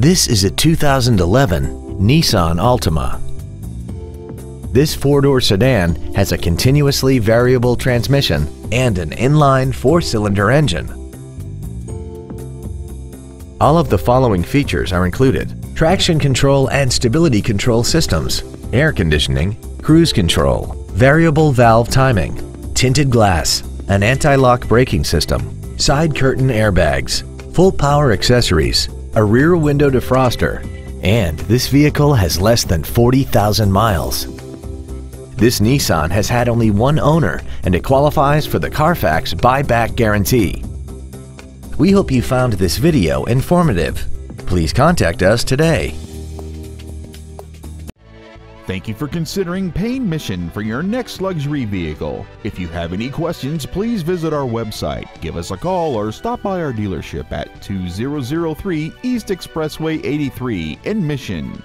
This is a 2011 Nissan Altima. This four-door sedan has a continuously variable transmission and an inline four-cylinder engine. All of the following features are included. Traction control and stability control systems, air conditioning, cruise control, variable valve timing, tinted glass, an anti-lock braking system, side curtain airbags, full power accessories, a rear window defroster, and this vehicle has less than 40,000 miles. This Nissan has had only one owner and it qualifies for the Carfax buyback guarantee. We hope you found this video informative. Please contact us today. Thank you for considering Payne Mission for your next luxury vehicle. If you have any questions, please visit our website, give us a call, or stop by our dealership at 2003 East Expressway 83 in Mission.